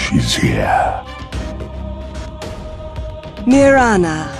She's here. Mirana.